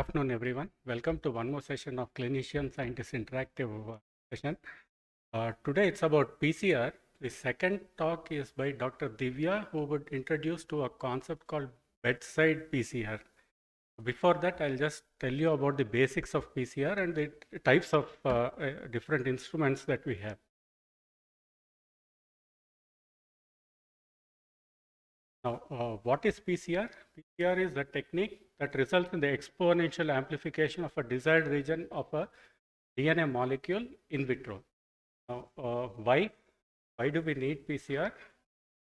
afternoon, everyone. Welcome to one more session of Clinician Scientist Interactive session. Uh, today it's about PCR. The second talk is by Dr. Divya, who would introduce to a concept called bedside PCR. Before that, I'll just tell you about the basics of PCR and the types of uh, uh, different instruments that we have. Now, uh, what is PCR? PCR is the technique that results in the exponential amplification of a desired region of a DNA molecule in vitro. Now, uh, why? Why do we need PCR?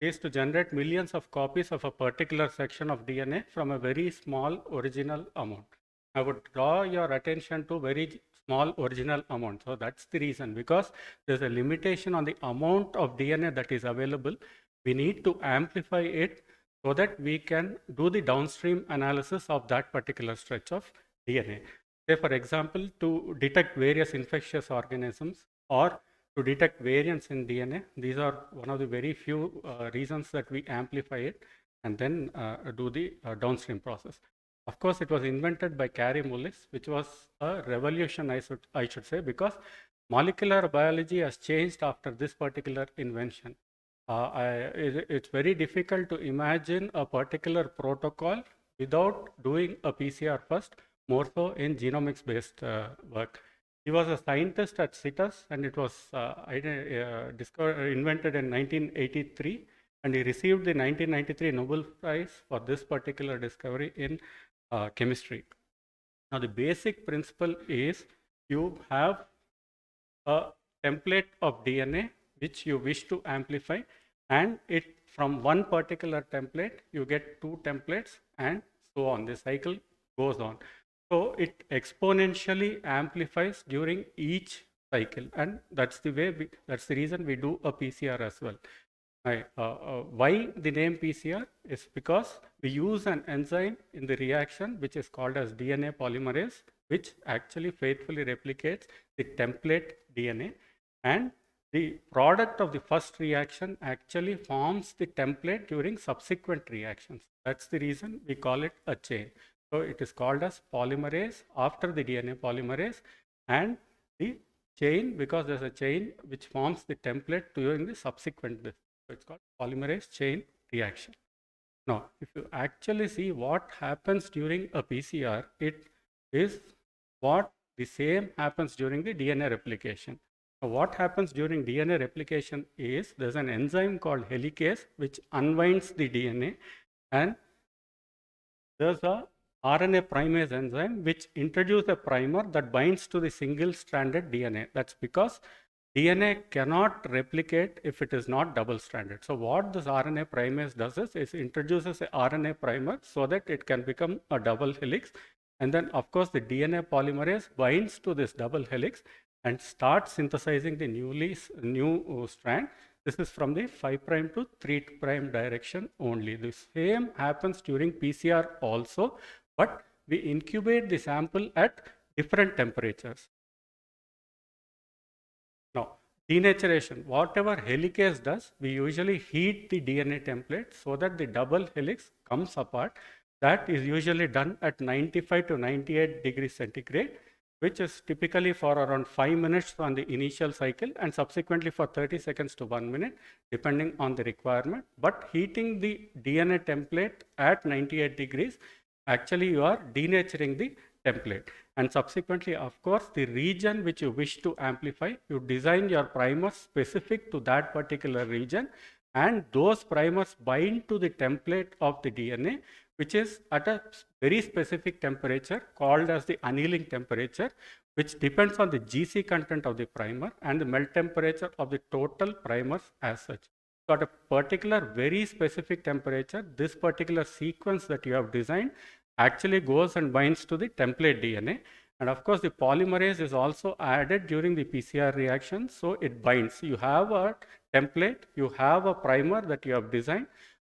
Is to generate millions of copies of a particular section of DNA from a very small original amount. I would draw your attention to very small original amount. So that's the reason because there's a limitation on the amount of DNA that is available we need to amplify it so that we can do the downstream analysis of that particular stretch of DNA. Say, for example, to detect various infectious organisms or to detect variants in DNA, these are one of the very few uh, reasons that we amplify it and then uh, do the uh, downstream process. Of course, it was invented by Kary Mullis, which was a revolution, I should, I should say, because molecular biology has changed after this particular invention. Uh, I, it, it's very difficult to imagine a particular protocol without doing a PCR first, more so in genomics based uh, work. He was a scientist at Cetus and it was uh, uh discovered, invented in 1983 and he received the 1993 Nobel Prize for this particular discovery in uh, chemistry. Now the basic principle is you have a template of DNA which you wish to amplify and it from one particular template you get two templates and so on. The cycle goes on. So it exponentially amplifies during each cycle. And that's the way we, that's the reason we do a pcr as well. Uh, uh, why the name pcr is because we use an enzyme in the reaction which is called as dna polymerase which actually faithfully replicates the template dna and the product of the first reaction actually forms the template during subsequent reactions. That's the reason we call it a chain. So it is called as polymerase after the DNA polymerase and the chain because there's a chain which forms the template during the subsequent So it's called polymerase chain reaction. Now, if you actually see what happens during a PCR, it is what the same happens during the DNA replication what happens during DNA replication is there's an enzyme called helicase which unwinds the DNA and there's a RNA primase enzyme which introduces a primer that binds to the single stranded DNA. That's because DNA cannot replicate if it is not double stranded. So what this RNA primase does is, is introduces a RNA primer so that it can become a double helix. And then of course the DNA polymerase binds to this double helix and start synthesizing the newly new uh, strand. This is from the 5 prime to 3 prime direction only. The same happens during PCR also, but we incubate the sample at different temperatures. Now, denaturation, whatever helicase does, we usually heat the DNA template so that the double helix comes apart. That is usually done at 95 to 98 degrees centigrade which is typically for around 5 minutes on the initial cycle and subsequently for 30 seconds to 1 minute depending on the requirement. But heating the DNA template at 98 degrees, actually you are denaturing the template. And subsequently, of course, the region which you wish to amplify, you design your primers specific to that particular region and those primers bind to the template of the DNA which is at a very specific temperature called as the annealing temperature, which depends on the GC content of the primer and the melt temperature of the total primers as such. So at a particular very specific temperature, this particular sequence that you have designed actually goes and binds to the template DNA. And of course, the polymerase is also added during the PCR reaction, so it binds. You have a template, you have a primer that you have designed,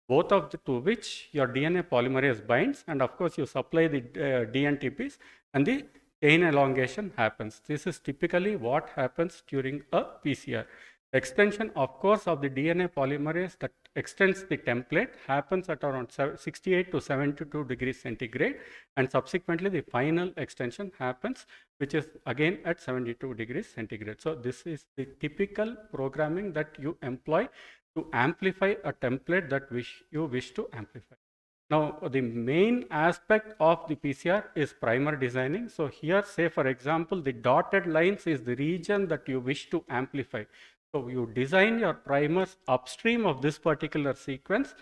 both of the to which your DNA polymerase binds and of course you supply the uh, DNTPs and the chain elongation happens. This is typically what happens during a PCR. Extension of course of the DNA polymerase that extends the template happens at around 68 to 72 degrees centigrade and subsequently the final extension happens which is again at 72 degrees centigrade. So this is the typical programming that you employ to amplify a template that wish you wish to amplify. Now, the main aspect of the PCR is primer designing. So here, say for example, the dotted lines is the region that you wish to amplify. So you design your primers upstream of this particular sequence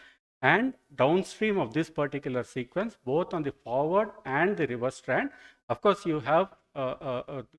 and downstream of this particular sequence, both on the forward and the reverse strand. Of course, you have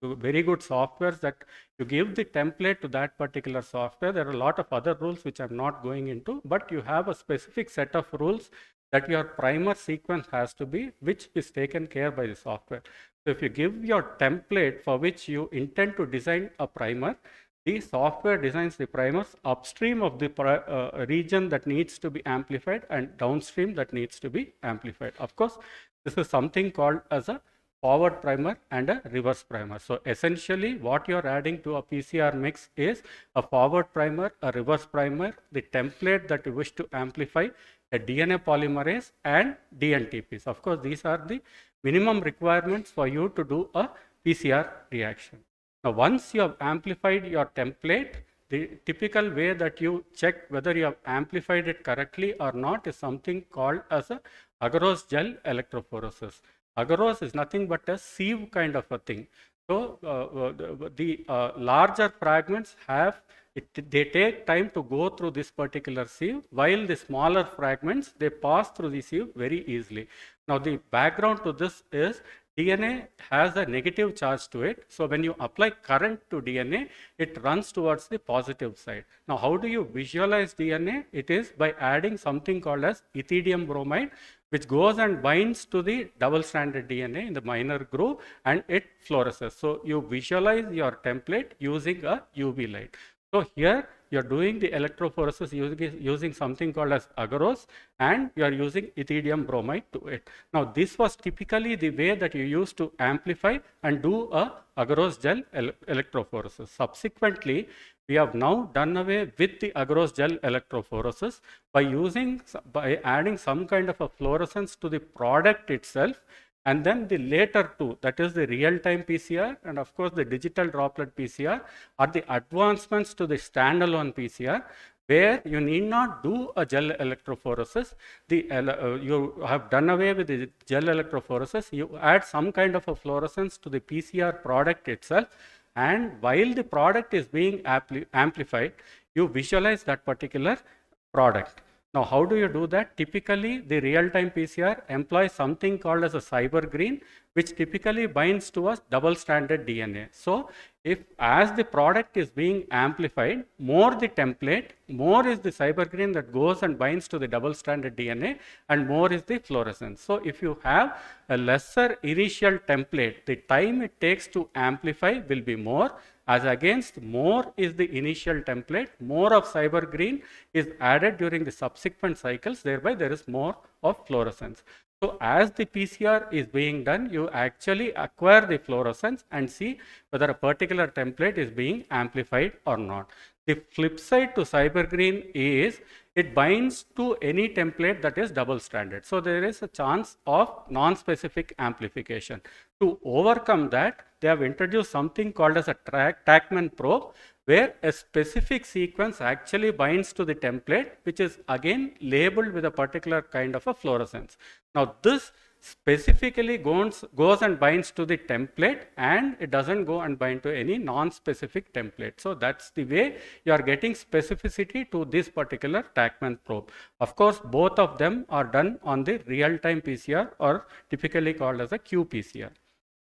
very good softwares that you give the template to that particular software. There are a lot of other rules which I'm not going into, but you have a specific set of rules that your primer sequence has to be, which is taken care by the software. So if you give your template for which you intend to design a primer, the software designs the primers upstream of the uh, region that needs to be amplified and downstream that needs to be amplified. Of course, this is something called as a forward primer and a reverse primer. So essentially what you're adding to a PCR mix is a forward primer, a reverse primer, the template that you wish to amplify, a DNA polymerase and DNTPs. Of course, these are the minimum requirements for you to do a PCR reaction. Now, once you have amplified your template, the typical way that you check whether you have amplified it correctly or not is something called as a agarose gel electrophoresis. Agarose is nothing but a sieve kind of a thing. So, uh, uh the, the uh, larger fragments have it, they take time to go through this particular sieve, while the smaller fragments, they pass through the sieve very easily. Now, the background to this is DNA has a negative charge to it. So when you apply current to DNA, it runs towards the positive side. Now, how do you visualize DNA? It is by adding something called as ethidium bromide, which goes and binds to the double-stranded DNA in the minor groove and it fluoresces. So you visualize your template using a UV light. So here you are doing the electrophoresis using, using something called as agarose and you are using ethidium bromide to it. Now this was typically the way that you used to amplify and do a agarose gel ele electrophoresis. Subsequently, we have now done away with the agarose gel electrophoresis by using, by adding some kind of a fluorescence to the product itself and then the later two, that is the real-time PCR and of course the digital droplet PCR are the advancements to the standalone PCR where you need not do a gel electrophoresis. The, uh, you have done away with the gel electrophoresis. You add some kind of a fluorescence to the PCR product itself. And while the product is being ampli amplified, you visualize that particular product. Now, how do you do that? Typically, the real-time PCR employs something called as a SYBR Green, which typically binds to a double-stranded DNA. So, if as the product is being amplified, more the template, more is the SYBR Green that goes and binds to the double-stranded DNA, and more is the fluorescence. So, if you have a lesser initial template, the time it takes to amplify will be more as against more is the initial template, more of SYBR Green is added during the subsequent cycles, thereby there is more of fluorescence. So as the PCR is being done, you actually acquire the fluorescence and see whether a particular template is being amplified or not. The flip side to SYBR Green is it binds to any template that is double stranded. So there is a chance of non-specific amplification. To overcome that, they have introduced something called as a track, TaqMan probe, where a specific sequence actually binds to the template, which is again labeled with a particular kind of a fluorescence. Now this specifically goes, goes and binds to the template and it doesn't go and bind to any non-specific template. So that's the way you are getting specificity to this particular TaqMan probe. Of course, both of them are done on the real-time PCR or typically called as a qPCR.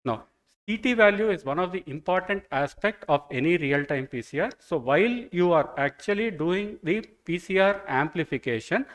Now, CT value is one of the important aspect of any real-time PCR. So while you are actually doing the PCR amplification,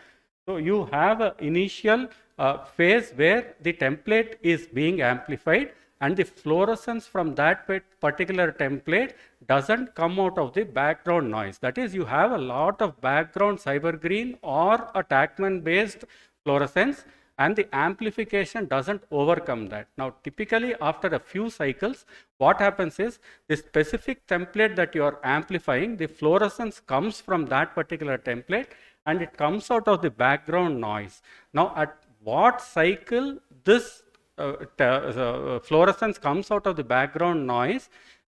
so you have an initial uh, phase where the template is being amplified and the fluorescence from that particular template doesn't come out of the background noise. That is, you have a lot of background SYBR Green or a TaqMan based fluorescence and the amplification doesn't overcome that. Now, typically after a few cycles, what happens is the specific template that you are amplifying, the fluorescence comes from that particular template and it comes out of the background noise. Now, at what cycle this uh, uh, fluorescence comes out of the background noise,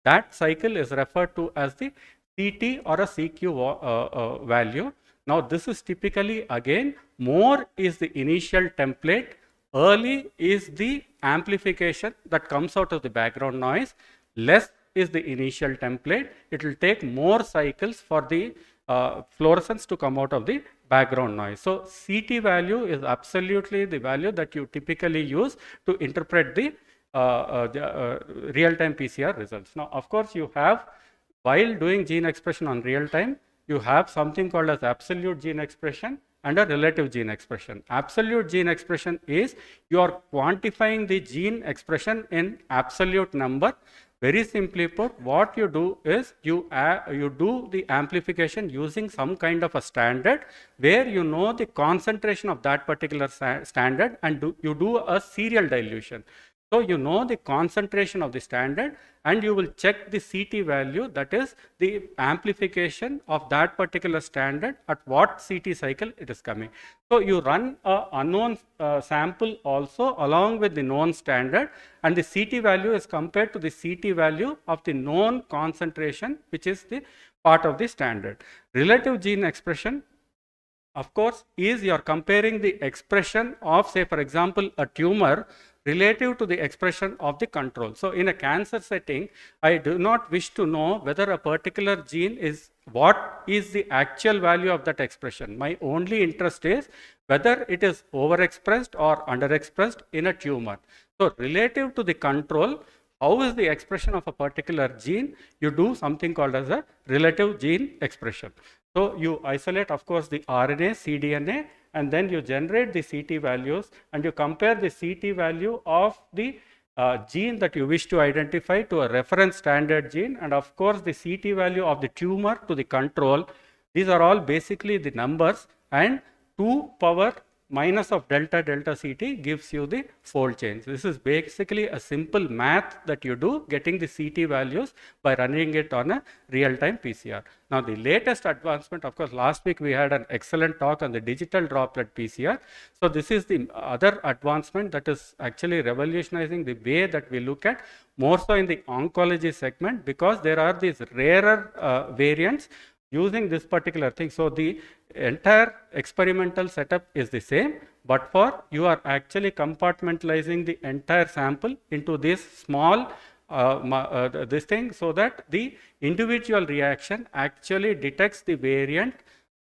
that cycle is referred to as the CT or a CQ uh, uh, value. Now, this is typically again more is the initial template, early is the amplification that comes out of the background noise, less is the initial template. It will take more cycles for the uh, fluorescence to come out of the background noise. So, CT value is absolutely the value that you typically use to interpret the, uh, uh, the uh, real-time PCR results. Now, of course, you have while doing gene expression on real time, you have something called as absolute gene expression and a relative gene expression. Absolute gene expression is you are quantifying the gene expression in absolute number very simply put, what you do is you, you do the amplification using some kind of a standard where you know the concentration of that particular standard and do, you do a serial dilution. So you know the concentration of the standard and you will check the CT value that is the amplification of that particular standard at what CT cycle it is coming. So you run a unknown uh, sample also along with the known standard and the CT value is compared to the CT value of the known concentration which is the part of the standard. Relative gene expression of course is you are comparing the expression of say for example a tumor relative to the expression of the control. So in a cancer setting, I do not wish to know whether a particular gene is what is the actual value of that expression. My only interest is whether it is overexpressed or underexpressed in a tumor. So relative to the control, how is the expression of a particular gene? You do something called as a relative gene expression. So you isolate, of course, the RNA, cDNA, and then you generate the CT values and you compare the CT value of the uh, gene that you wish to identify to a reference standard gene and of course the CT value of the tumor to the control. These are all basically the numbers and 2 power minus of delta delta CT gives you the fold change. This is basically a simple math that you do getting the CT values by running it on a real-time PCR. Now the latest advancement, of course, last week we had an excellent talk on the digital droplet PCR. So this is the other advancement that is actually revolutionizing the way that we look at more so in the oncology segment because there are these rarer uh, variants using this particular thing. So the entire experimental setup is the same, but for you are actually compartmentalizing the entire sample into this small uh, uh, this thing so that the individual reaction actually detects the variant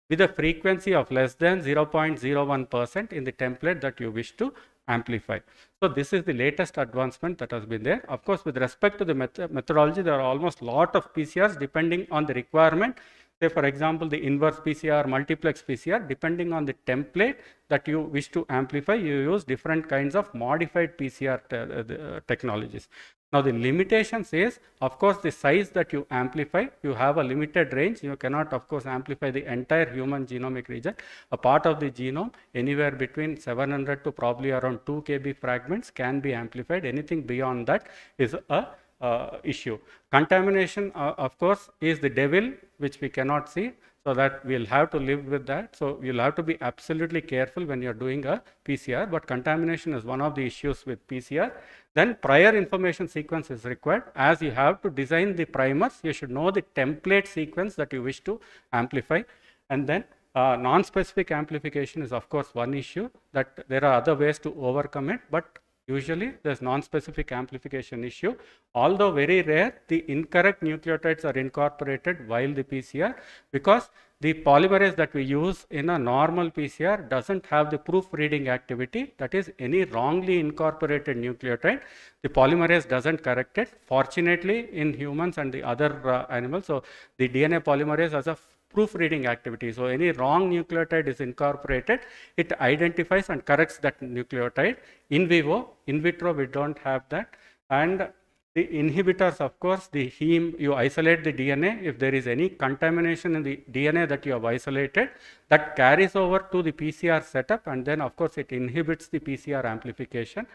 with a frequency of less than 0.01% in the template that you wish to amplify. So this is the latest advancement that has been there. Of course, with respect to the methodology, there are almost lot of PCRs depending on the requirement say for example the inverse PCR, multiplex PCR, depending on the template that you wish to amplify, you use different kinds of modified PCR te uh, technologies. Now the limitations is, of course, the size that you amplify, you have a limited range. You cannot, of course, amplify the entire human genomic region. A part of the genome, anywhere between 700 to probably around 2 kb fragments can be amplified. Anything beyond that is a uh, issue. Contamination, uh, of course, is the devil, which we cannot see. So that we'll have to live with that. So you'll have to be absolutely careful when you're doing a PCR, but contamination is one of the issues with PCR. Then prior information sequence is required. As you have to design the primers, you should know the template sequence that you wish to amplify. And then uh, non-specific amplification is of course one issue that there are other ways to overcome it, but Usually, there's non-specific amplification issue. Although very rare, the incorrect nucleotides are incorporated while the PCR because the polymerase that we use in a normal PCR doesn't have the proofreading activity. That is, any wrongly incorporated nucleotide, the polymerase doesn't correct it. Fortunately, in humans and the other uh, animals, so the DNA polymerase has a proofreading activity. So any wrong nucleotide is incorporated, it identifies and corrects that nucleotide in vivo. In vitro, we don't have that. And the inhibitors, of course, the heme, you isolate the DNA. If there is any contamination in the DNA that you have isolated, that carries over to the PCR setup, and then, of course, it inhibits the PCR amplification.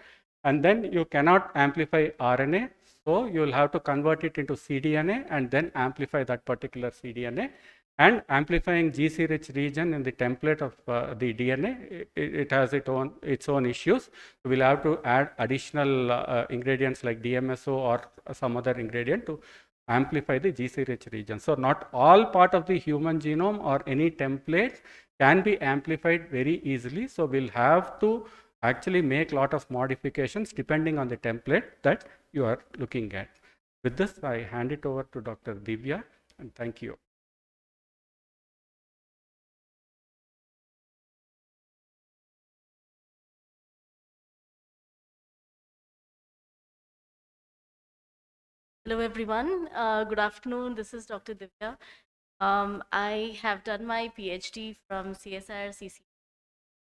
And then you cannot amplify RNA, so you will have to convert it into cDNA and then amplify that particular cDNA. And amplifying GC-rich region in the template of uh, the DNA, it, it, has its own, its own issues. We'll have to add additional uh, ingredients like DMSO or some other ingredient to amplify the GC-rich region. So not all part of the human genome or any template can be amplified very easily. So we'll have to actually make lot of modifications depending on the template that you are looking at. With this, I hand it over to Dr. Divya and thank you. Hello, everyone. Uh, good afternoon. This is Dr. Divya. Um, I have done my PhD from CSIR CC.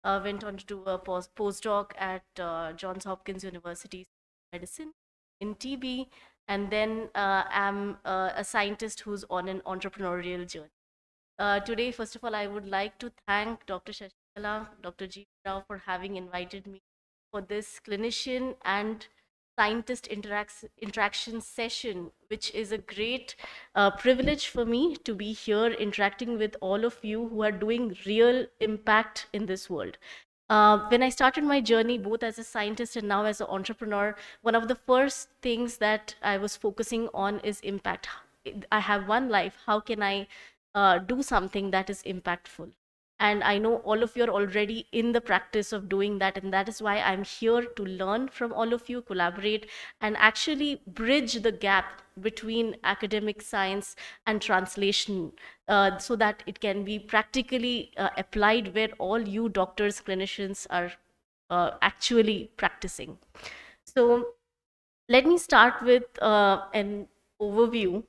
Uh, went on to do a post postdoc at uh, Johns Hopkins University Medicine in TB, and then uh, am uh, a scientist who's on an entrepreneurial journey. Uh, today, first of all, I would like to thank Dr. Shashikala, Dr. G. Rao for having invited me for this clinician and scientist interaction session, which is a great uh, privilege for me to be here interacting with all of you who are doing real impact in this world. Uh, when I started my journey, both as a scientist and now as an entrepreneur, one of the first things that I was focusing on is impact. I have one life. How can I uh, do something that is impactful? And I know all of you are already in the practice of doing that. And that is why I'm here to learn from all of you, collaborate, and actually bridge the gap between academic science and translation uh, so that it can be practically uh, applied where all you doctors, clinicians are uh, actually practicing. So let me start with uh, an overview.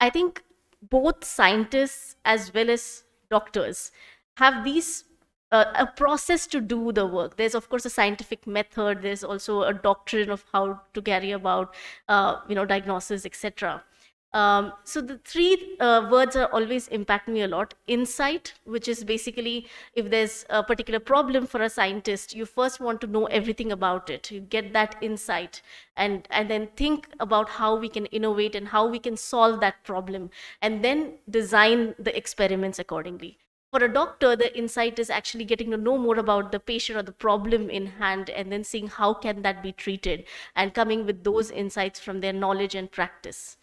I think both scientists as well as doctors have these uh, a process to do the work. There's of course a scientific method. There's also a doctrine of how to carry about, uh, you know, diagnosis, etc. Um, so the three uh, words are always impact me a lot. Insight, which is basically if there's a particular problem for a scientist, you first want to know everything about it. You get that insight and, and then think about how we can innovate and how we can solve that problem and then design the experiments accordingly. For a doctor, the insight is actually getting to know more about the patient or the problem in hand and then seeing how can that be treated and coming with those insights from their knowledge and practice.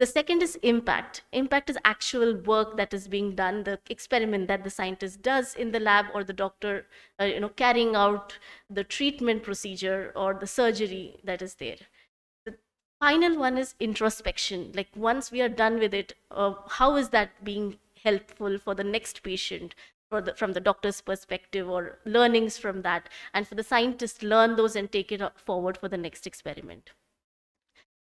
The second is impact. Impact is actual work that is being done, the experiment that the scientist does in the lab or the doctor, uh, you know, carrying out the treatment procedure or the surgery that is there. The final one is introspection. Like once we are done with it, uh, how is that being helpful for the next patient? The, from the doctor's perspective or learnings from that and for the scientist learn those and take it forward for the next experiment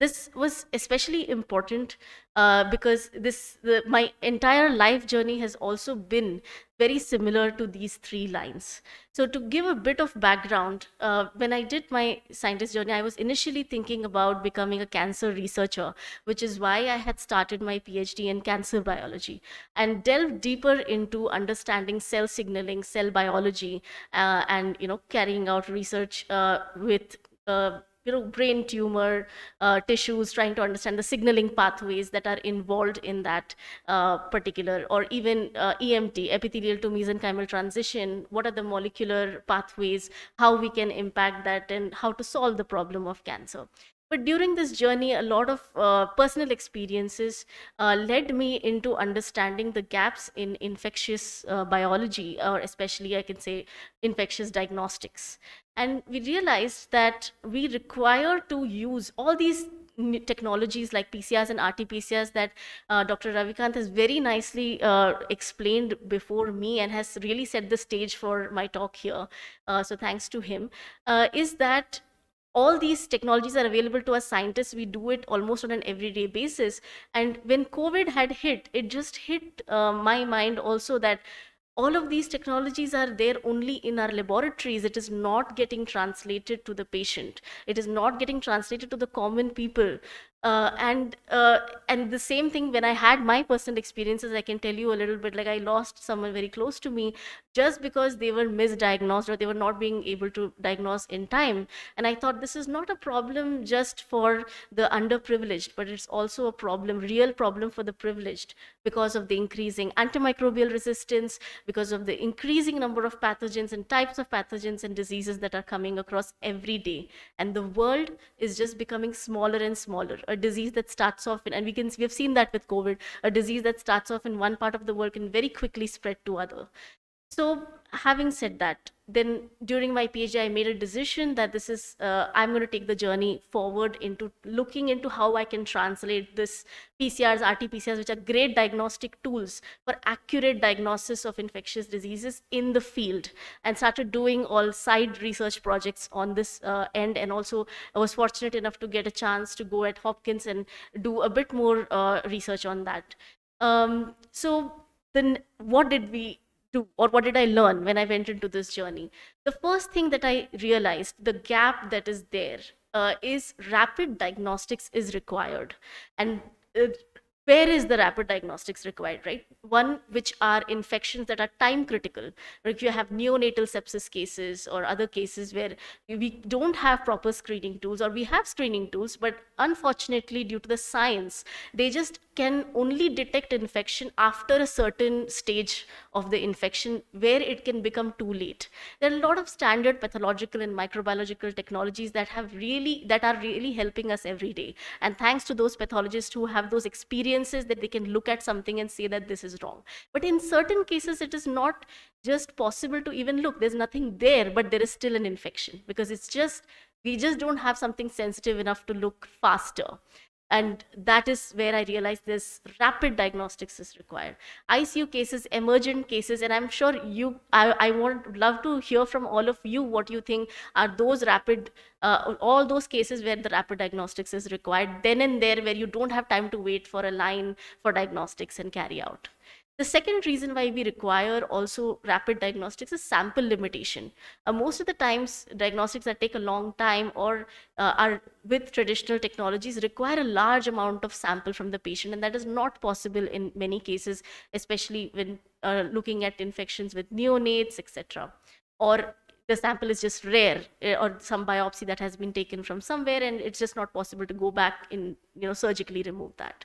this was especially important uh, because this the, my entire life journey has also been very similar to these three lines. So to give a bit of background, uh, when I did my scientist journey, I was initially thinking about becoming a cancer researcher, which is why I had started my PhD in cancer biology and delved deeper into understanding cell signaling, cell biology, uh, and you know carrying out research uh, with uh, you know, brain tumor uh, tissues, trying to understand the signaling pathways that are involved in that uh, particular, or even uh, EMT, epithelial to mesenchymal transition, what are the molecular pathways, how we can impact that, and how to solve the problem of cancer. But during this journey, a lot of uh, personal experiences uh, led me into understanding the gaps in infectious uh, biology, or especially I can say infectious diagnostics. And we realized that we require to use all these technologies like PCRs and RT-PCRs that uh, Dr. Ravikant has very nicely uh, explained before me and has really set the stage for my talk here. Uh, so thanks to him, uh, is that all these technologies are available to us scientists. We do it almost on an everyday basis. And when COVID had hit, it just hit uh, my mind also that all of these technologies are there only in our laboratories. It is not getting translated to the patient. It is not getting translated to the common people. Uh, and uh, and the same thing when I had my personal experiences, I can tell you a little bit. Like I lost someone very close to me just because they were misdiagnosed or they were not being able to diagnose in time. And I thought this is not a problem just for the underprivileged, but it's also a problem, real problem for the privileged because of the increasing antimicrobial resistance, because of the increasing number of pathogens and types of pathogens and diseases that are coming across every day. And the world is just becoming smaller and smaller. A disease that starts off in, and we can we have seen that with COVID, a disease that starts off in one part of the world can very quickly spread to other. So having said that, then during my PhD, I made a decision that this is, uh, I'm going to take the journey forward into looking into how I can translate this PCRs, RT-PCRs, which are great diagnostic tools for accurate diagnosis of infectious diseases in the field and started doing all side research projects on this uh, end. And also I was fortunate enough to get a chance to go at Hopkins and do a bit more uh, research on that. Um, so then what did we do or what did I learn when I went into this journey? The first thing that I realized, the gap that is there, uh, is rapid diagnostics is required. And uh, where is the rapid diagnostics required, right? One, which are infections that are time critical. Or if you have neonatal sepsis cases or other cases where we don't have proper screening tools or we have screening tools, but unfortunately due to the science, they just can only detect infection after a certain stage of the infection where it can become too late. There are a lot of standard pathological and microbiological technologies that have really, that are really helping us every day. And thanks to those pathologists who have those experiences that they can look at something and say that this is wrong. But in certain cases, it is not just possible to even look. There's nothing there, but there is still an infection because it's just, we just don't have something sensitive enough to look faster and that is where I realized this rapid diagnostics is required. ICU cases, emergent cases, and I'm sure you, I, I want love to hear from all of you what you think are those rapid, uh, all those cases where the rapid diagnostics is required, then and there where you don't have time to wait for a line for diagnostics and carry out. The second reason why we require also rapid diagnostics is sample limitation. Uh, most of the times, diagnostics that take a long time or uh, are with traditional technologies require a large amount of sample from the patient, and that is not possible in many cases, especially when uh, looking at infections with neonates, etc. Or the sample is just rare uh, or some biopsy that has been taken from somewhere and it's just not possible to go back and you know surgically remove that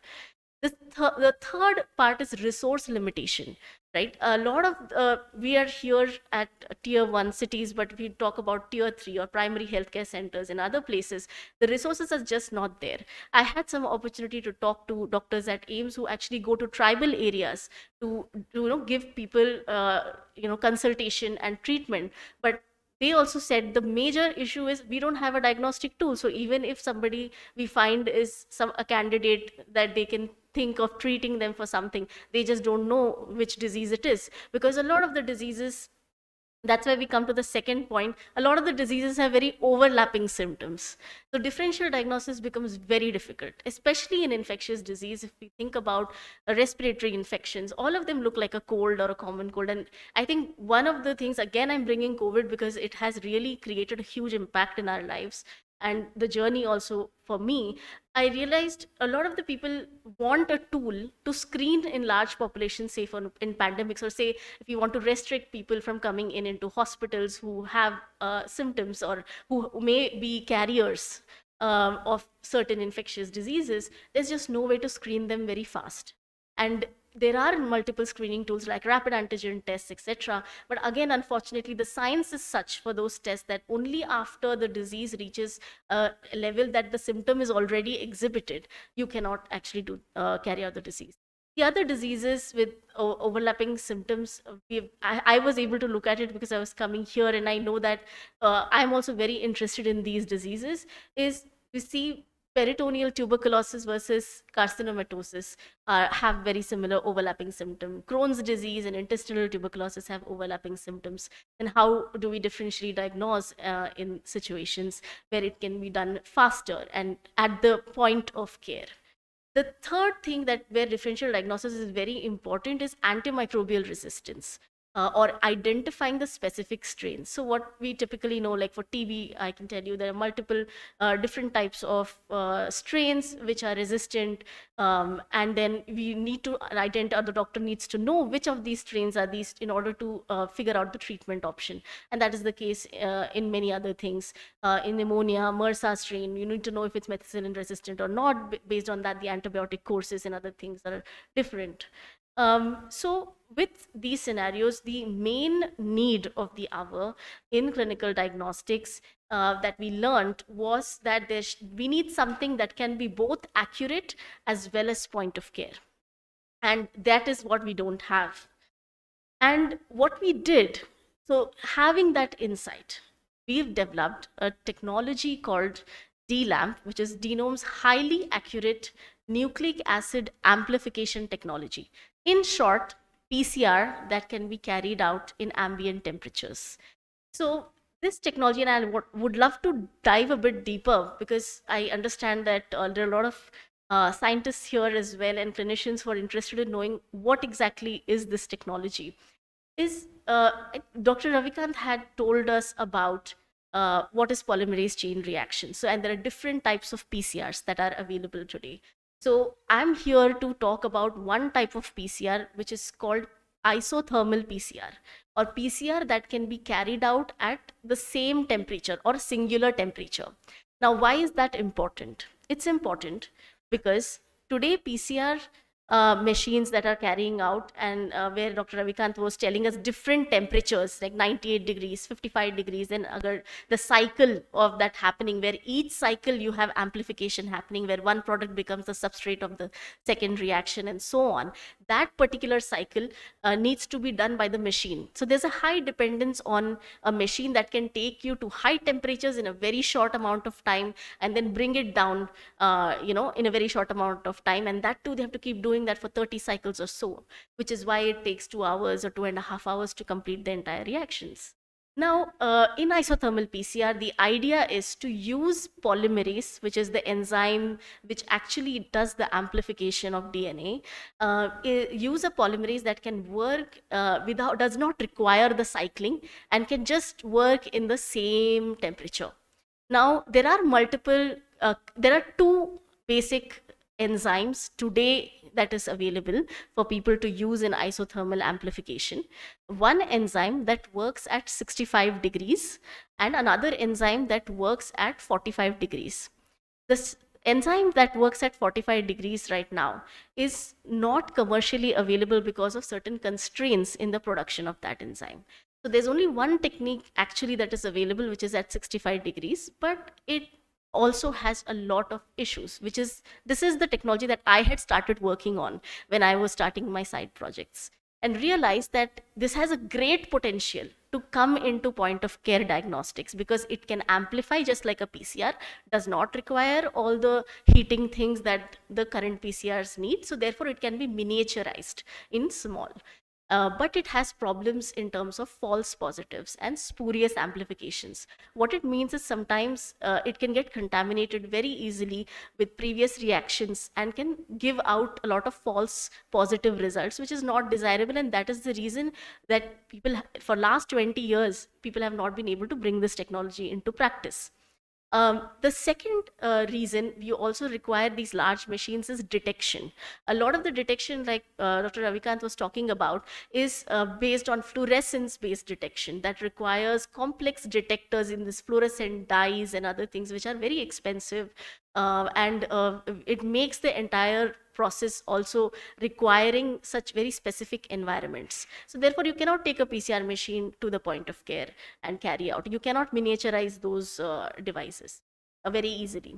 the, th the third part is resource limitation right? A lot of uh, we are here at tier one cities but we talk about tier three or primary healthcare centers in other places. The resources are just not there. I had some opportunity to talk to doctors at AIIMS who actually go to tribal areas to, to you know give people uh, you know consultation and treatment. But they also said the major issue is we don't have a diagnostic tool. So even if somebody we find is some a candidate that they can think of treating them for something. They just don't know which disease it is. Because a lot of the diseases, that's where we come to the second point. A lot of the diseases have very overlapping symptoms. So differential diagnosis becomes very difficult, especially in infectious disease. If we think about respiratory infections, all of them look like a cold or a common cold. And I think one of the things, again, I'm bringing COVID because it has really created a huge impact in our lives and the journey also for me, I realized a lot of the people want a tool to screen in large populations, say for in pandemics, or say if you want to restrict people from coming in into hospitals who have uh, symptoms or who may be carriers um, of certain infectious diseases, there's just no way to screen them very fast. And there are multiple screening tools like rapid antigen tests, etc. But again, unfortunately, the science is such for those tests that only after the disease reaches a level that the symptom is already exhibited, you cannot actually do uh, carry out the disease. The other diseases with uh, overlapping symptoms, uh, I, I, was able to look at it because I was coming here and I know that uh, I'm also very interested in these diseases, is we see peritoneal tuberculosis versus carcinomatosis uh, have very similar overlapping symptoms. Crohn's disease and intestinal tuberculosis have overlapping symptoms. And how do we differentially diagnose uh, in situations where it can be done faster and at the point of care? The third thing that where differential diagnosis is very important is antimicrobial resistance uh, or identifying the specific strains. So what we typically know, like for TB, I can tell you there are multiple uh, different types of uh, strains which are resistant, um, and then we need to identify, the doctor needs to know which of these strains are these in order to uh, figure out the treatment option. And that is the case uh, in many other things. Uh, in pneumonia, MRSA strain, you need to know if it's methicillin resistant or not. Based on that, the antibiotic courses and other things are different. Um, so with these scenarios, the main need of the hour in clinical diagnostics uh, that we learned was that we need something that can be both accurate as well as point of care. And that is what we don't have. And what we did, so having that insight, we've developed a technology called DLAMP, which is Denome's highly accurate nucleic acid amplification technology. In short, PCR that can be carried out in ambient temperatures. So this technology, and I would love to dive a bit deeper because I understand that uh, there are a lot of uh, scientists here as well and clinicians who are interested in knowing what exactly is this technology. Is uh, Dr. Ravikant had told us about uh, what is polymerase chain reaction. So, and there are different types of PCRs that are available today. So I'm here to talk about one type of PCR, which is called isothermal PCR or PCR that can be carried out at the same temperature or singular temperature. Now, why is that important? It's important because today PCR uh, machines that are carrying out and uh, where Dr. Ravikant was telling us different temperatures like 98 degrees, 55 degrees and the cycle of that happening where each cycle you have amplification happening where one product becomes the substrate of the second reaction and so on. That particular cycle uh, needs to be done by the machine. So there's a high dependence on a machine that can take you to high temperatures in a very short amount of time and then bring it down, uh, you know, in a very short amount of time. And that too, they have to keep doing doing that for 30 cycles or so, which is why it takes two hours or two and a half hours to complete the entire reactions. Now, uh, in isothermal PCR, the idea is to use polymerase, which is the enzyme which actually does the amplification of DNA, uh, use a polymerase that can work uh, without, does not require the cycling and can just work in the same temperature. Now, there are multiple, uh, there are two basic enzymes today that is available for people to use in isothermal amplification. One enzyme that works at 65 degrees and another enzyme that works at 45 degrees. This enzyme that works at 45 degrees right now is not commercially available because of certain constraints in the production of that enzyme. So there's only one technique actually that is available, which is at 65 degrees, but it also has a lot of issues which is this is the technology that i had started working on when i was starting my side projects and realized that this has a great potential to come into point of care diagnostics because it can amplify just like a PCR, does not require all the heating things that the current PCRs need. So therefore it can be miniaturized in small. Uh, but it has problems in terms of false positives and spurious amplifications. What it means is sometimes uh, it can get contaminated very easily with previous reactions and can give out a lot of false positive results, which is not desirable. And that is the reason that people, for last 20 years, people have not been able to bring this technology into practice. Um, the second uh, reason you also require these large machines is detection. A lot of the detection, like uh, Dr. Ravikant was talking about, is uh, based on fluorescence-based detection that requires complex detectors in this fluorescent dyes and other things, which are very expensive. Uh, and uh, it makes the entire process also requiring such very specific environments. So therefore, you cannot take a PCR machine to the point of care and carry out. You cannot miniaturize those uh, devices uh, very easily.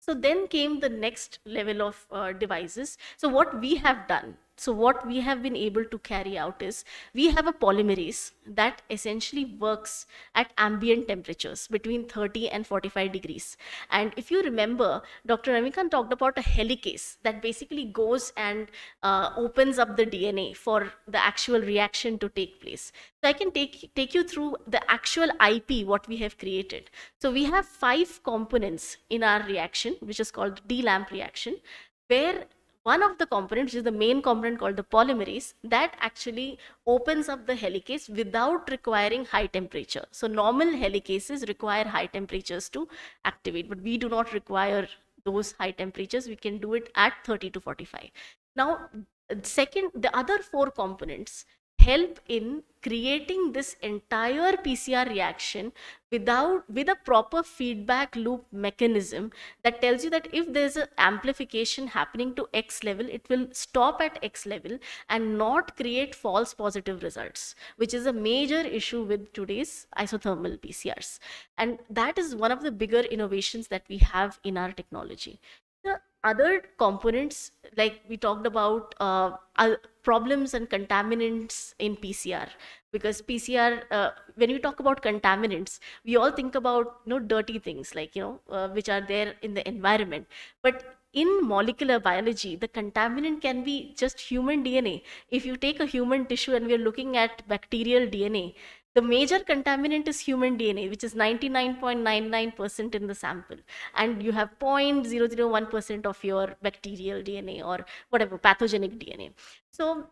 So then came the next level of uh, devices. So what we have done so what we have been able to carry out is we have a polymerase that essentially works at ambient temperatures between 30 and 45 degrees. And if you remember, Dr. Ravikant talked about a helicase that basically goes and uh, opens up the DNA for the actual reaction to take place. So I can take, take you through the actual IP, what we have created. So we have five components in our reaction, which is called D-LAMP reaction, where one of the components, which is the main component called the polymerase, that actually opens up the helicase without requiring high temperature. So normal helicases require high temperatures to activate, but we do not require those high temperatures. We can do it at 30 to 45. Now, second, the other four components help in creating this entire PCR reaction without with a proper feedback loop mechanism that tells you that if there's an amplification happening to X level, it will stop at X level and not create false positive results, which is a major issue with today's isothermal PCRs. And that is one of the bigger innovations that we have in our technology other components like we talked about uh, problems and contaminants in pcr because pcr uh, when we talk about contaminants we all think about you know dirty things like you know uh, which are there in the environment. But in molecular biology the contaminant can be just human dna if you take a human tissue and we're looking at bacterial dna the major contaminant is human DNA, which is 99.99% in the sample. And you have 0.001% of your bacterial DNA or whatever, pathogenic DNA. So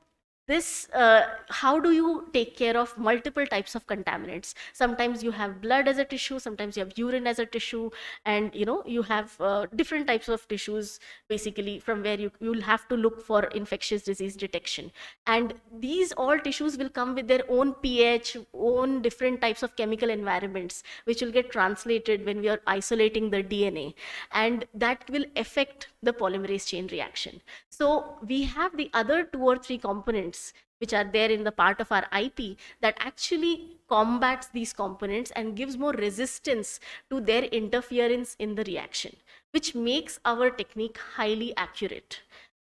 this uh, how do you take care of multiple types of contaminants? Sometimes you have blood as a tissue sometimes you have urine as a tissue and you know you have uh, different types of tissues basically from where you you'll have to look for infectious disease detection. And these all tissues will come with their own ph own different types of chemical environments which will get translated when we are isolating the dna and that will affect the polymerase chain reaction. So we have the other two or three components which are there in the part of our IP that actually combats these components and gives more resistance to their interference in the reaction, which makes our technique highly accurate.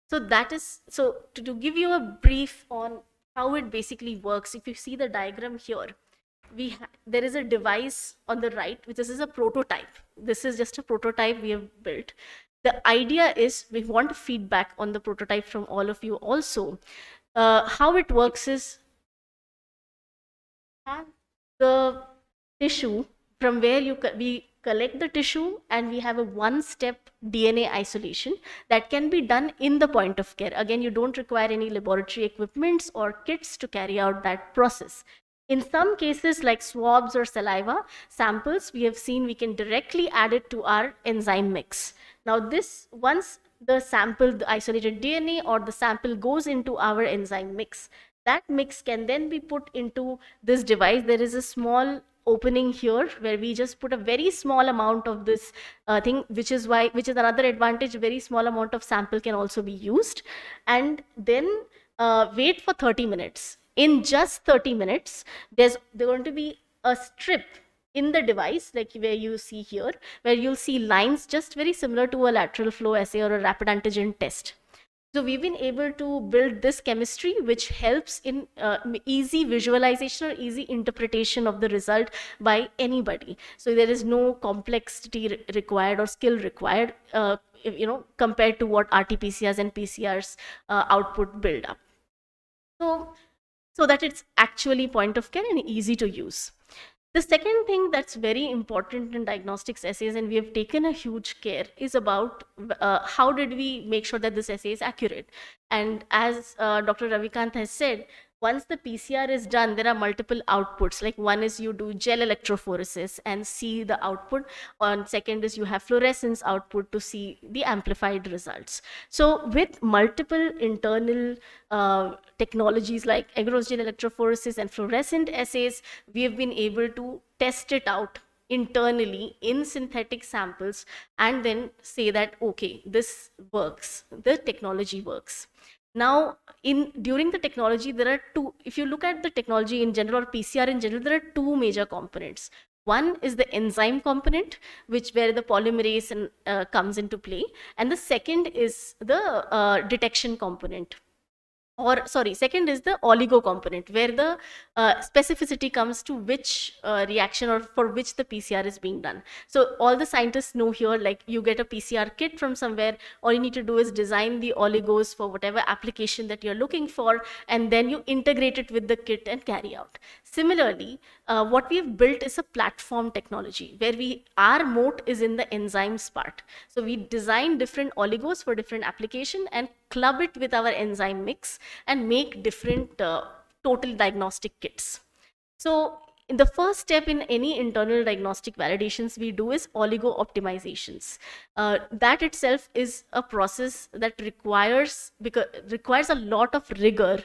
So that is, so to, to give you a brief on how it basically works, if you see the diagram here, we there is a device on the right, which this is a prototype. This is just a prototype we have built. The idea is we want feedback on the prototype from all of you also uh, how it works is the tissue from where you we collect the tissue and we have a one step DNA isolation that can be done in the point of care. Again, you don't require any laboratory equipments or kits to carry out that process. In some cases like swabs or saliva samples, we have seen we can directly add it to our enzyme mix. Now this, once the sample, the isolated DNA or the sample goes into our enzyme mix. That mix can then be put into this device. There is a small opening here where we just put a very small amount of this uh, thing which is why which is another advantage very small amount of sample can also be used and then uh, wait for 30 minutes in just 30 minutes there's there's going to be a strip in the device, like where you see here, where you'll see lines just very similar to a lateral flow assay or a rapid antigen test. So we've been able to build this chemistry, which helps in uh, easy visualization or easy interpretation of the result by anybody. So there is no complexity re required or skill required, uh, you know, compared to what RT-PCRs and PCRs uh, output build up. So, so that it's actually point of care and easy to use. The second thing that's very important in diagnostics assays, and we have taken a huge care, is about uh, how did we make sure that this assay is accurate. And as uh, Dr. Ravikant has said, once the PCR is done, there are multiple outputs. Like one is you do gel electrophoresis and see the output. And second is you have fluorescence output to see the amplified results. So with multiple internal uh, technologies like agarose gel electrophoresis and fluorescent assays, we have been able to test it out internally in synthetic samples and then say that, okay, this works, the technology works. Now, in during the technology, there are two, if you look at the technology in general or PCR in general, there are two major components. One is the enzyme component, which where the polymerase and, uh, comes into play. And the second is the uh, detection component or sorry second is the oligo component where the uh, specificity comes to which uh, reaction or for which the pcr is being done. So all the scientists know here like you get a pcr kit from somewhere all you need to do is design the oligos for whatever application that you're looking for and then you integrate it with the kit and carry out similarly uh, what we have built is a platform technology where we our moat is in the enzymes part. So we design different oligos for different application and club it with our enzyme mix and make different uh, total diagnostic kits. So in the first step in any internal diagnostic validations we do is oligo optimizations. Uh, that itself is a process that requires because requires a lot of rigor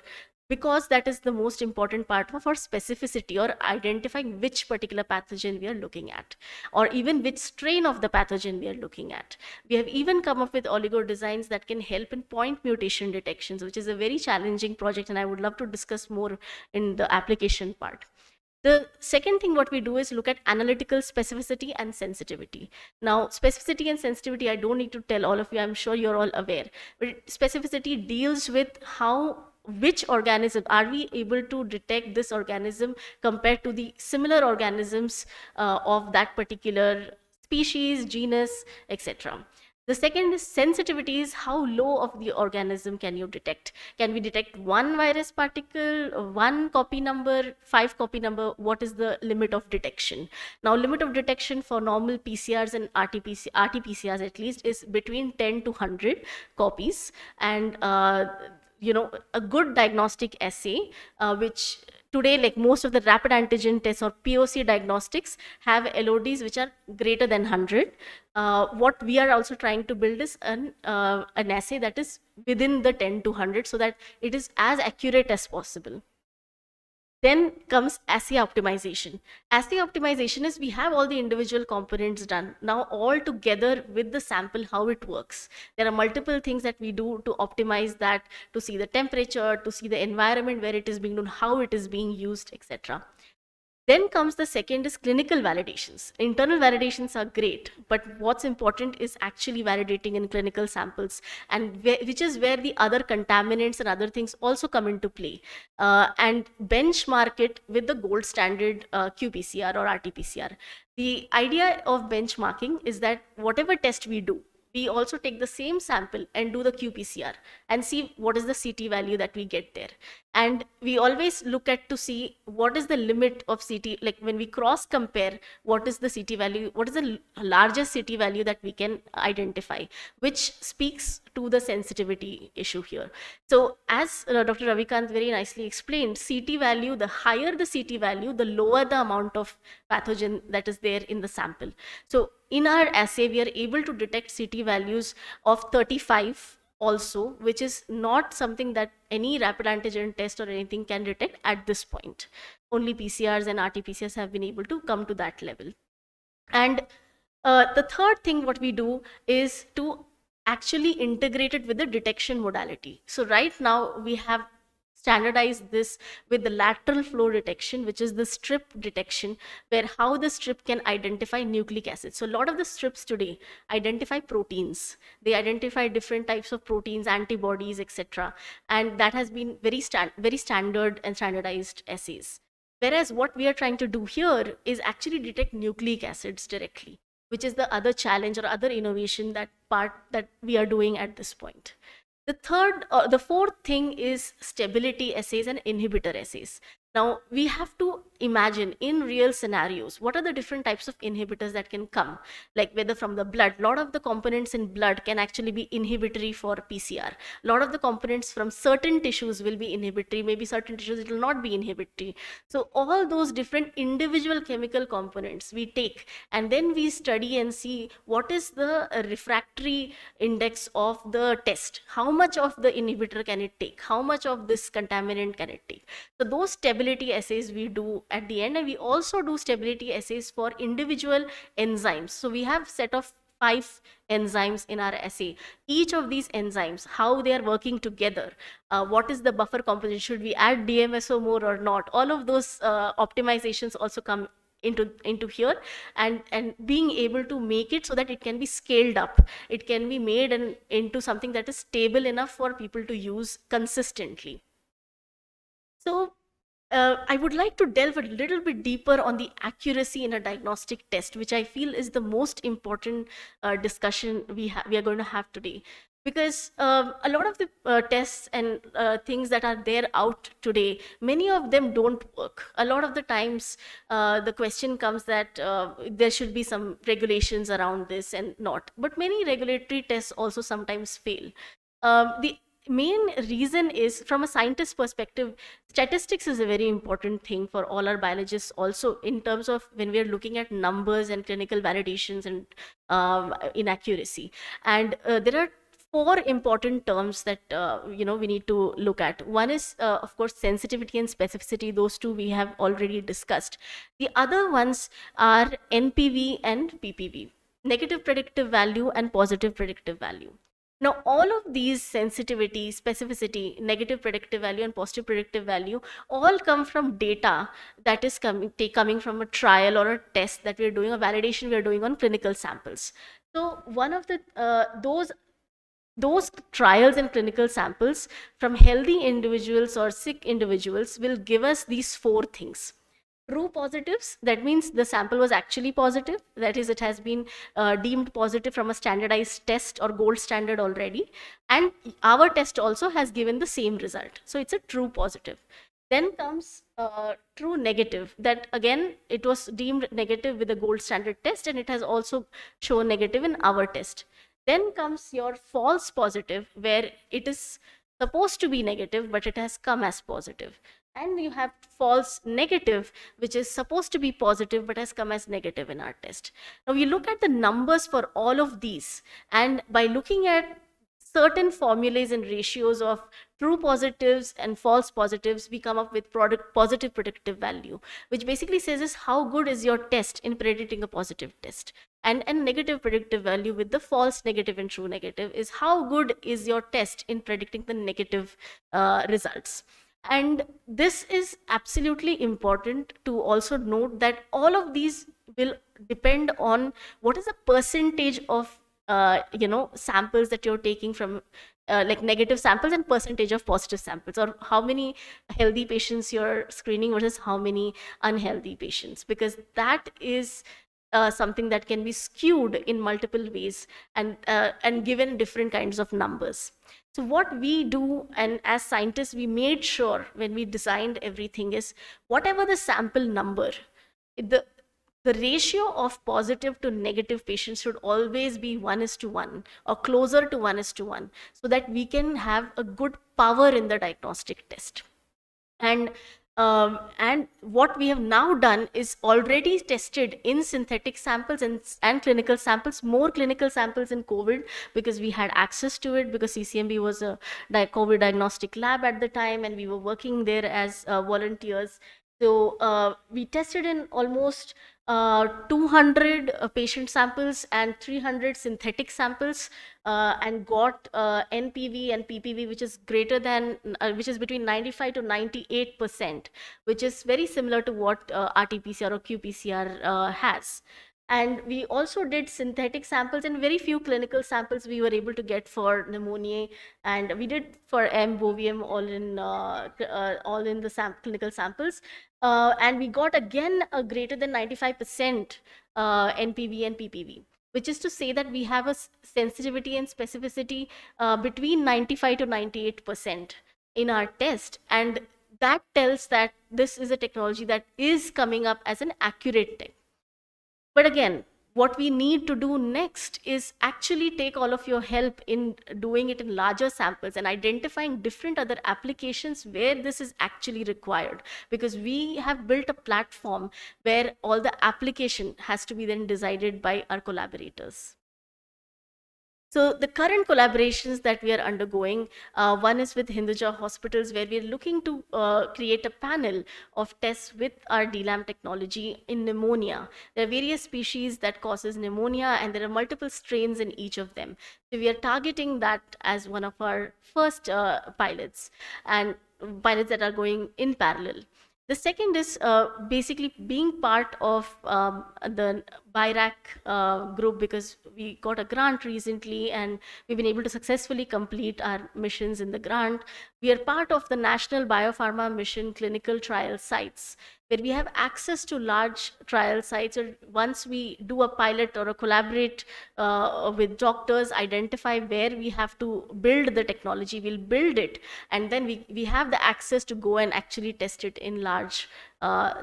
because that is the most important part of our specificity or identifying which particular pathogen we are looking at or even which strain of the pathogen we are looking at. We have even come up with oligo designs that can help in point mutation detections, which is a very challenging project and I would love to discuss more in the application part. The second thing what we do is look at analytical specificity and sensitivity. Now, specificity and sensitivity, I don't need to tell all of you, I'm sure you're all aware. But specificity deals with how which organism are we able to detect this organism compared to the similar organisms uh, of that particular species, genus, etc. The second is sensitivity is how low of the organism can you detect. Can we detect one virus particle, one copy number, five copy number? What is the limit of detection? Now, limit of detection for normal PCRs and RT-PCR, RT-PCRs at least is between 10 to 100 copies. And uh, you know, a good diagnostic assay, uh, which today like most of the rapid antigen tests or POC diagnostics have LODs which are greater than 100. Uh, what we are also trying to build is an, uh, an assay that is within the 10 to 100 so that it is as accurate as possible. Then comes assay optimization. Assay optimization is we have all the individual components done. Now all together with the sample, how it works. There are multiple things that we do to optimize that, to see the temperature, to see the environment where it is being done, how it is being used, etc. Then comes the second is clinical validations. Internal validations are great, but what's important is actually validating in clinical samples, and which is where the other contaminants and other things also come into play. Uh, and benchmark it with the gold standard uh, qPCR or RT-PCR. The idea of benchmarking is that whatever test we do, we also take the same sample and do the qPCR and see what is the CT value that we get there. And we always look at to see what is the limit of CT, like when we cross compare, what is the CT value, what is the largest CT value that we can identify, which speaks to the sensitivity issue here. So as uh, Dr. Ravikant very nicely explained, CT value, the higher the CT value, the lower the amount of pathogen that is there in the sample. So in our assay, we are able to detect CT values of 35 also, which is not something that any rapid antigen test or anything can detect at this point. Only PCRs and RT-PCRs have been able to come to that level. And uh, the third thing what we do is to actually integrate it with the detection modality. So right now we have standardize this with the lateral flow detection, which is the strip detection, where how the strip can identify nucleic acids. So a lot of the strips today identify proteins. They identify different types of proteins, antibodies, etc. And that has been very, very standard and standardized assays. Whereas what we are trying to do here is actually detect nucleic acids directly, which is the other challenge or other innovation that part that we are doing at this point. The third, uh, the fourth thing is stability assays and inhibitor assays. Now, we have to imagine in real scenarios, what are the different types of inhibitors that can come? Like whether from the blood, a lot of the components in blood can actually be inhibitory for PCR. A lot of the components from certain tissues will be inhibitory, maybe certain tissues it will not be inhibitory. So all those different individual chemical components we take and then we study and see what is the uh, refractory index of the test. How much of the inhibitor can it take? How much of this contaminant can it take? So those stability stability assays we do at the end and we also do stability assays for individual enzymes. So we have set of five enzymes in our assay. Each of these enzymes, how they are working together, uh, what is the buffer composition, should we add DMSO more or not, all of those uh, optimizations also come into into here and and being able to make it so that it can be scaled up it can be made and into something that is stable enough for people to use consistently so uh, I would like to delve a little bit deeper on the accuracy in a diagnostic test, which I feel is the most important uh, discussion we, we are going to have today. because um, a lot of the uh, tests and uh, things that are there out today many of them don't work. A lot of the times uh, the question comes that uh, there should be some regulations around this and not. But many regulatory tests also sometimes fail. Um, the main reason is from a scientist perspective statistics is a very important thing for all our biologists also in terms of when we are looking at numbers and clinical validations and um, inaccuracy. And uh, there are four important terms that uh, you know we need to look at. One is uh, of course sensitivity and specificity those two we have already discussed. The other ones are npv and ppv negative predictive value and positive predictive value now, all of these sensitivity, specificity, negative predictive value, and positive predictive value all come from data that is coming, coming from a trial or a test that we're doing, a validation we're doing on clinical samples. So one of the, uh, those those trials and clinical samples from healthy individuals or sick individuals will give us these four things true positives that means the sample was actually positive. That is it has been uh, deemed positive from a standardized test or gold standard already. And our test also has given the same result. So it's a true positive. Then comes uh, true negative. That again it was deemed negative with the gold standard test and it has also shown negative in our test. Then comes your false positive where it is supposed to be negative but it has come as positive and you have false negative which is supposed to be positive but has come as negative in our test. Now we look at the numbers for all of these and by looking at certain formulas and ratios of true positives and false positives we come up with product positive predictive value which basically says is how good is your test in predicting a positive test. And a negative predictive value with the false negative and true negative is how good is your test in predicting the negative uh, results and this is absolutely important to also note that all of these will depend on what is the percentage of uh, you know samples that you're taking from uh, like negative samples and percentage of positive samples or how many healthy patients you're screening versus how many unhealthy patients because that is uh, something that can be skewed in multiple ways and uh, and given different kinds of numbers so what we do, and as scientists, we made sure when we designed everything is whatever the sample number, the the ratio of positive to negative patients should always be 1 is to 1 or closer to 1 is to 1 so that we can have a good power in the diagnostic test. And um, and what we have now done is already tested in synthetic samples and, and clinical samples, more clinical samples in COVID because we had access to it because CCMB was a COVID diagnostic lab at the time and we were working there as uh, volunteers. So uh, we tested in almost uh, 200 uh, patient samples and 300 synthetic samples uh, and got uh, NPV and PPV which is greater than uh, which is between 95 to 98 percent which is very similar to what uh, RT-PCR or qPCR has and we also did synthetic samples and very few clinical samples we were able to get for pneumonia. And we did for m bovium all in uh, uh, all in the sam clinical samples. Uh, and we got again a greater than 95% uh, npv and ppv which is to say that we have a sensitivity and specificity uh, between 95 to 98% in our test. And that tells that this is a technology that is coming up as an accurate tech but again, what we need to do next is actually take all of your help in doing it in larger samples and identifying different other applications where this is actually required because we have built a platform where all the application has to be then decided by our collaborators. So the current collaborations that we are undergoing, uh, one is with Hinduja Hospitals, where we are looking to uh, create a panel of tests with our DLAM technology in pneumonia. There are various species that causes pneumonia, and there are multiple strains in each of them. So we are targeting that as one of our first uh, pilots, and pilots that are going in parallel. The second is uh, basically being part of um, the BIRAC uh, group because we got a grant recently and we've been able to successfully complete our missions in the grant. We are part of the National Biopharma Mission clinical trial sites where we have access to large trial sites or once we do a pilot or a collaborate uh, with doctors identify where we have to build the technology we'll build it and then we, we have the access to go and actually test it in large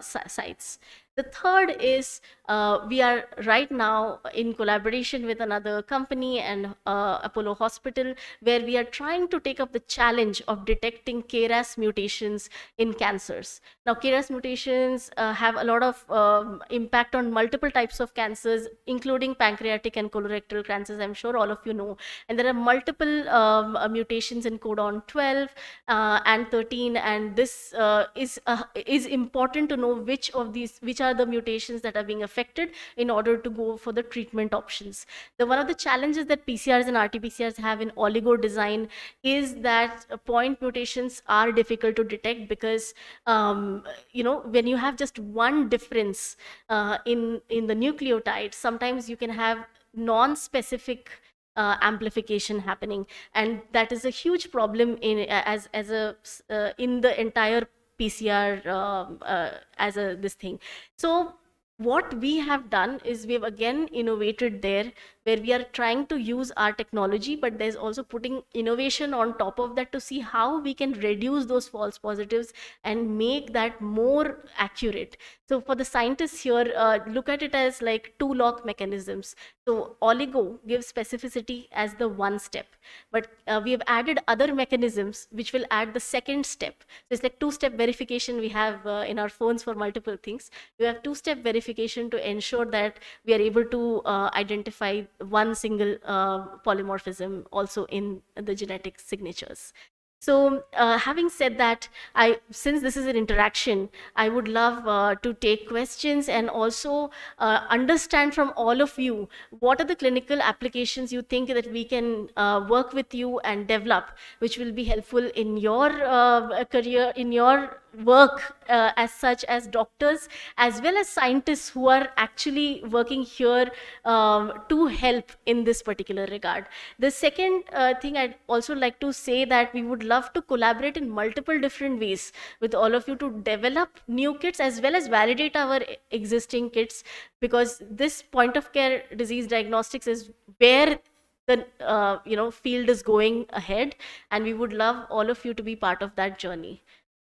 sites the third is uh, we are right now in collaboration with another company and uh, Apollo Hospital, where we are trying to take up the challenge of detecting KRAS mutations in cancers. Now, KRAS mutations uh, have a lot of um, impact on multiple types of cancers, including pancreatic and colorectal cancers, I'm sure all of you know. And there are multiple um, uh, mutations in codon 12 uh, and 13, and this uh, is, is important to know which of these, which are the mutations that are being affected in order to go for the treatment options. The one of the challenges that PCRs and RT-PCRs have in oligo design is that point mutations are difficult to detect because um, you know when you have just one difference uh, in in the nucleotide, sometimes you can have non-specific uh, amplification happening and that is a huge problem in as as a uh, in the entire PCR um, uh, as a this thing. So what we have done is we've again innovated there where we are trying to use our technology but there's also putting innovation on top of that to see how we can reduce those false positives and make that more accurate. So for the scientists here uh, look at it as like two lock mechanisms. So oligo gives specificity as the one step but uh, we have added other mechanisms which will add the second step. So it's like two step verification we have uh, in our phones for multiple things. We have two step verification to ensure that we are able to uh, identify one single uh, polymorphism also in the genetic signatures. So uh, having said that, I since this is an interaction, I would love uh, to take questions and also uh, understand from all of you what are the clinical applications you think that we can uh, work with you and develop, which will be helpful in your uh, career, in your work uh, as such as doctors as well as scientists who are actually working here um, to help in this particular regard. The second uh, thing I'd also like to say that we would love to collaborate in multiple different ways with all of you to develop new kits as well as validate our existing kits because this point of care disease diagnostics is where the uh, you know field is going ahead and we would love all of you to be part of that journey.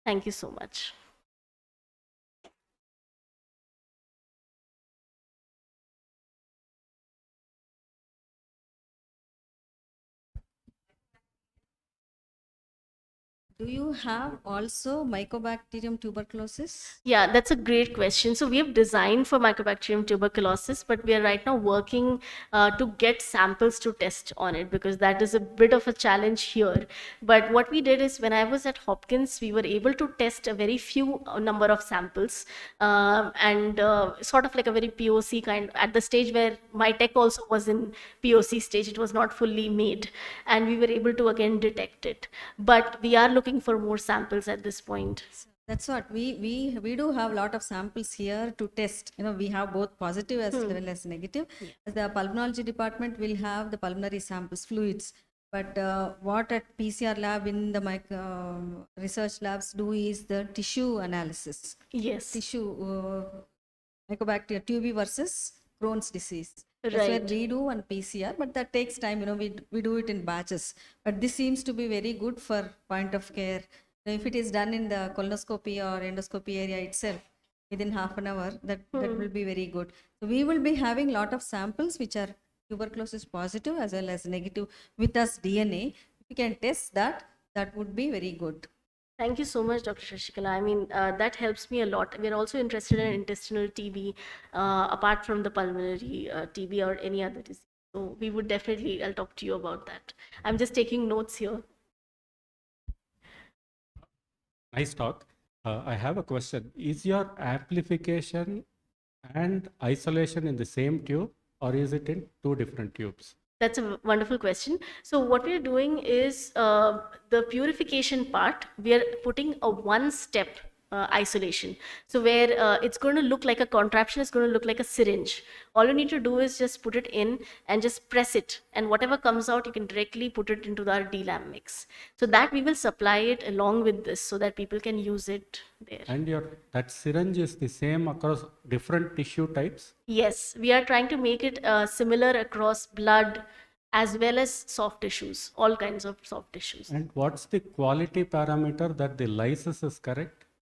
Thank you so much. Do you have also mycobacterium tuberculosis? Yeah, that's a great question. So we have designed for mycobacterium tuberculosis, but we are right now working uh, to get samples to test on it because that is a bit of a challenge here. But what we did is when I was at Hopkins, we were able to test a very few uh, number of samples uh, and uh, sort of like a very POC kind at the stage where my tech also was in POC stage. It was not fully made and we were able to again detect it. But we are looking looking for more samples at this point. That's what we we we do have a lot of samples here to test. You know, we have both positive as hmm. well as negative. Yeah. The pulmonology department will have the pulmonary samples, fluids. But uh, what at PCR lab in the micro, uh, research labs do is the tissue analysis. Yes. Tissue, uh, mycobacteria tubi versus Crohn's disease. That's right. where we do on PCR, but that takes time. You know, we we do it in batches. But this seems to be very good for point of care. If it is done in the colonoscopy or endoscopy area itself, within half an hour, that hmm. that will be very good. So we will be having lot of samples which are tuberculosis positive as well as negative with us DNA. If we can test that, that would be very good. Thank you so much, Dr. Shashikala. I mean, uh, that helps me a lot. We're also interested in intestinal TB, uh, apart from the pulmonary uh, TB or any other disease. So we would definitely, I'll talk to you about that. I'm just taking notes here. Nice talk. Uh, I have a question. Is your amplification and isolation in the same tube or is it in two different tubes? That's a wonderful question. So what we are doing is uh, the purification part, we are putting a one step uh, isolation. So where uh, it's going to look like a contraption, it's going to look like a syringe. All you need to do is just put it in and just press it, and whatever comes out, you can directly put it into our DLAM mix. So that we will supply it along with this, so that people can use it there. And your that syringe is the same across different tissue types. Yes, we are trying to make it uh, similar across blood as well as soft tissues, all kinds of soft tissues. And what's the quality parameter that the lysis is correct?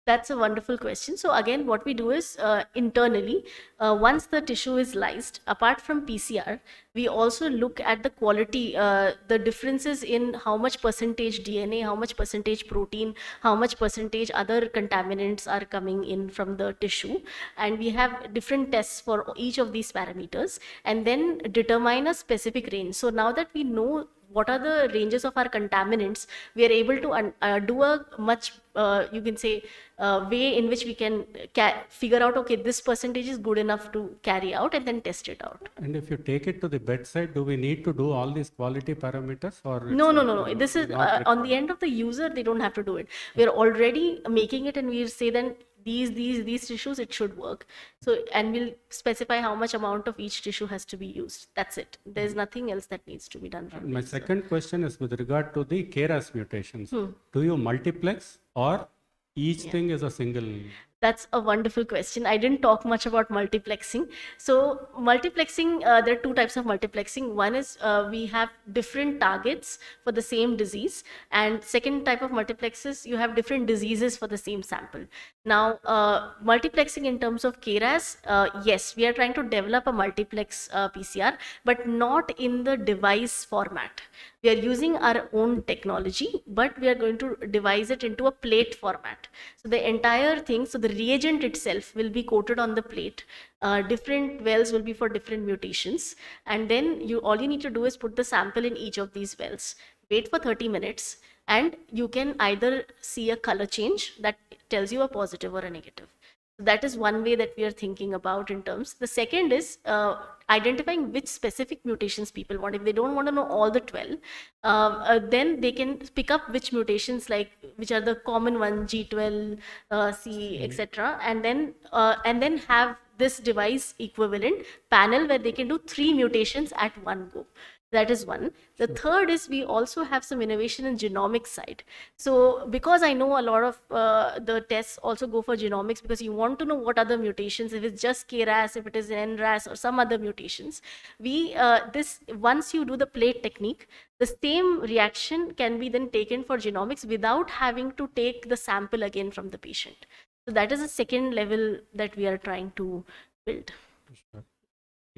That's a wonderful question. So again, what we do is uh, internally, uh, once the tissue is lysed, apart from PCR, we also look at the quality, uh, the differences in how much percentage DNA, how much percentage protein, how much percentage other contaminants are coming in from the tissue. And we have different tests for each of these parameters and then determine a specific range. So now that we know what are the ranges of our contaminants, we are able to uh, do a much, uh, you can say, uh, way in which we can ca- figure out, okay, this percentage is good enough to carry out and then test it out. And if you take it to the bedside, do we need to do all these quality parameters or? No, no, no, no. This is uh, on the end of the user, they don't have to do it. We are already making it and we say then these, these, these tissues, it should work. So, and we'll specify how much amount of each tissue has to be used. That's it. There's nothing else that needs to be done My this. second question is with regard to the KRAS mutations. Hmm. Do you multiplex or each thing is a single? That's a wonderful question. I didn't talk much about multiplexing. So, multiplexing, uh, there are two types of multiplexing. One is uh, we have different targets for the same disease, and second type of multiplexes, you have different diseases for the same sample. Now, uh, multiplexing in terms of KRAS, uh, yes, we are trying to develop a multiplex uh, PCR, but not in the device format. We are using our own technology, but we are going to devise it into a plate format. So the entire thing, so the reagent itself will be coated on the plate. Uh, different wells will be for different mutations, and then you all you need to do is put the sample in each of these wells. Wait for 30 minutes, and you can either see a color change that tells you a positive or a negative that is one way that we are thinking about in terms. The second is uh, identifying which specific mutations people want. If they don't want to know all the 12 uh, uh, then they can pick up which mutations like which are the common ones g12 uh, c etc and then uh, and then have this device equivalent panel where they can do three mutations at one go that is one. The third is we also have some innovation in genomics side. So because i know a lot of uh, the tests also go for genomics because you want to know what other mutations if it's just kras if it is nras or some other mutations we uh, this once you do the plate technique the same reaction can be then taken for genomics without having to take the sample again from the patient. So that is a second level that we are trying to build. Sure.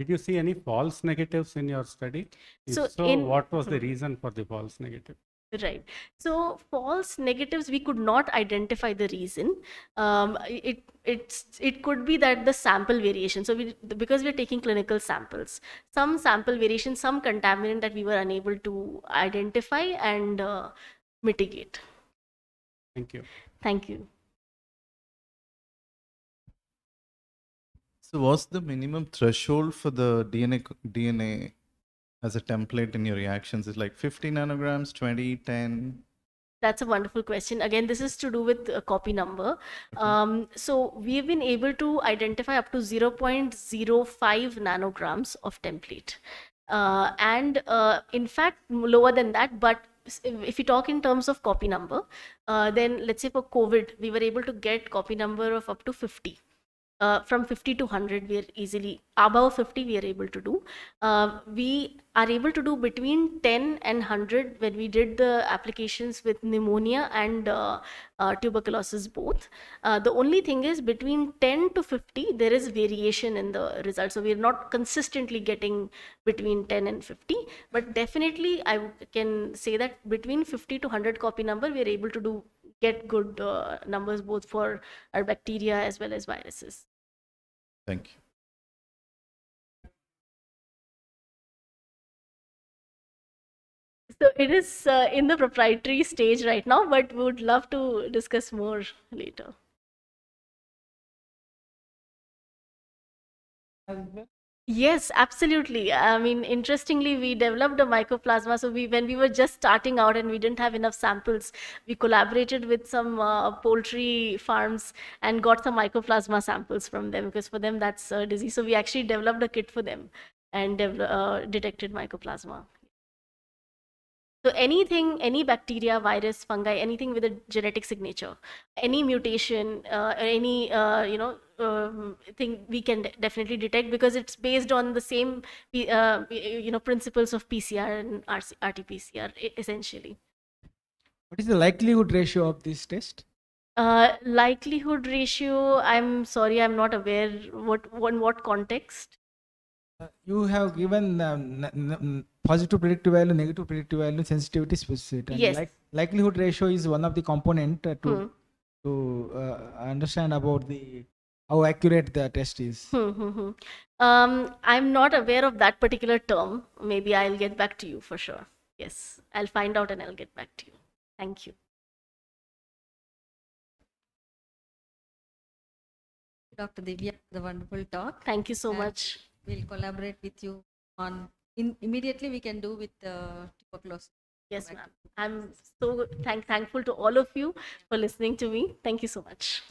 Did you see any false negatives in your study? So so, in- what was the reason for the false negative? Right. So false negatives, we could not identify the reason. Um, it it's it could be that the sample variation. So we because we're taking clinical samples, some sample variation, some contaminant that we were unable to identify and uh, mitigate. Thank you. Thank you. So what's the minimum threshold for the DNA DNA as a template in your reactions? Is like 50 nanograms, 20, 10? That's a wonderful question. Again, this is to do with a copy number. Um, so we've been able to identify up to 0.05 nanograms of template. Uh, and uh, in fact, lower than that, but if if you talk in terms of copy number, uh, then let's say for COVID, we were able to get copy number of up to 50 uh, from 50 to 100 we are easily above 50 we are able to do. Uh, we are able to do between 10 and 100 when we did the applications with pneumonia and uh, uh, tuberculosis both. Uh, the only thing is between 10 to 50 there is variation in the results. So we are not consistently getting between 10 and 50 but definitely i can say that between 50 to 100 copy number we are able to do get good uh, numbers both for our bacteria as well as viruses Thank you. So it is uh, in the proprietary stage right now, but we would love to discuss more later. Yes, absolutely. I mean, interestingly, we developed a mycoplasma. So we, when we were just starting out and we didn't have enough samples, we collaborated with some uh, poultry farms and got some mycoplasma samples from them because for them that's a disease. So we actually developed a kit for them and uh, detected mycoplasma. So anything, any bacteria, virus, fungi, anything with a genetic signature, any mutation, uh, any uh, you know um, thing we can de- definitely detect because it's based on the same uh, you know principles of PCR and RC- RT-PCR essentially. What is the likelihood ratio of this test? Uh, likelihood ratio. I'm sorry, I'm not aware what on what context. Uh, you have given um, positive predictive value, negative predictive value, sensitivity, specificity. Yes. like, likelihood ratio is one of the component uh, to Hmm. to uh, understand about the how accurate the test is. Hmm, hmm, hmm. Um, I'm not aware of that particular term. Maybe I'll get back to you for sure. Yes, I'll find out and I'll get back to you. Thank you. Dr. Divya, for the wonderful talk. Thank you so And much. We'll collaborate with you on, in, immediately we can do with uh, tuberculosis. Yes, ma'am. I'm so thank thankful to all of you for listening to me. Thank you so much.